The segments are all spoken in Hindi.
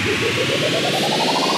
ハハハハ!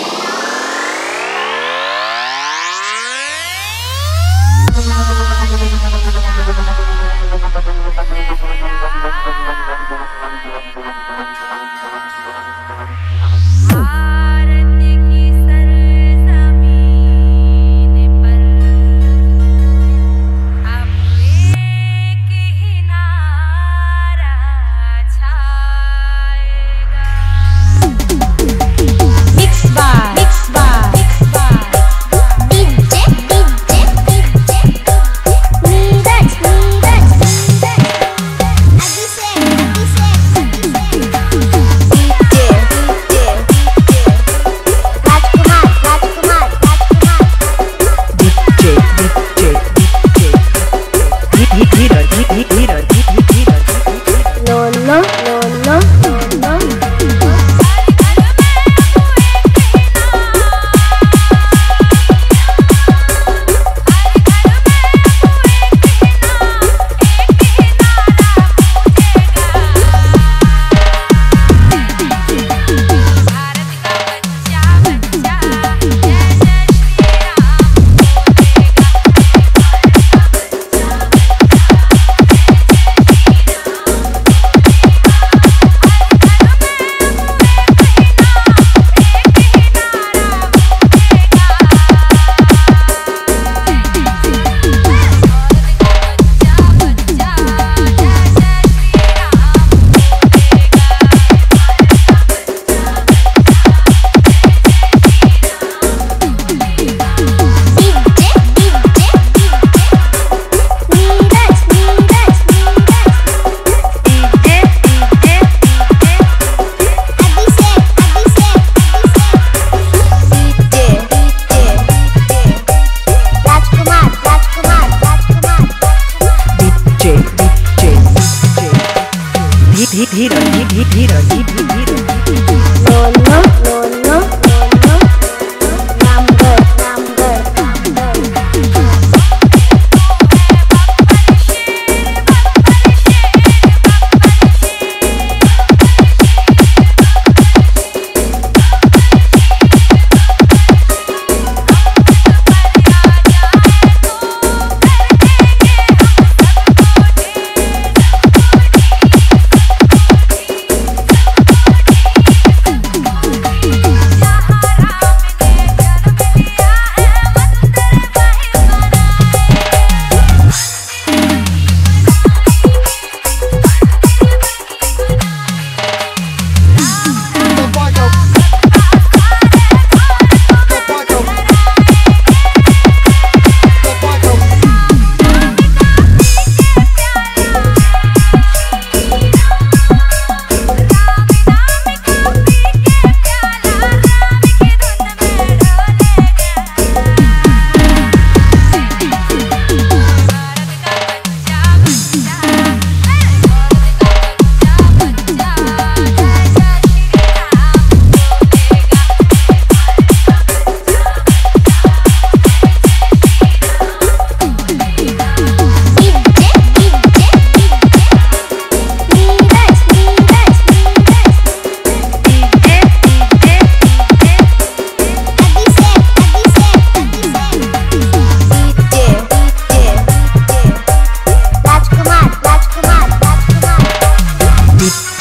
धीरज धीरज धीरज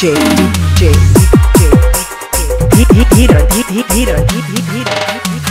DJ DJ DJ धीरे धीरे धीरे धीरे धीरे